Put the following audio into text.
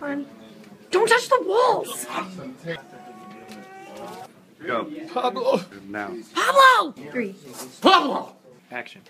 Don't touch the walls! Go. Pablo. Now. Pablo! Three. Pablo. Action.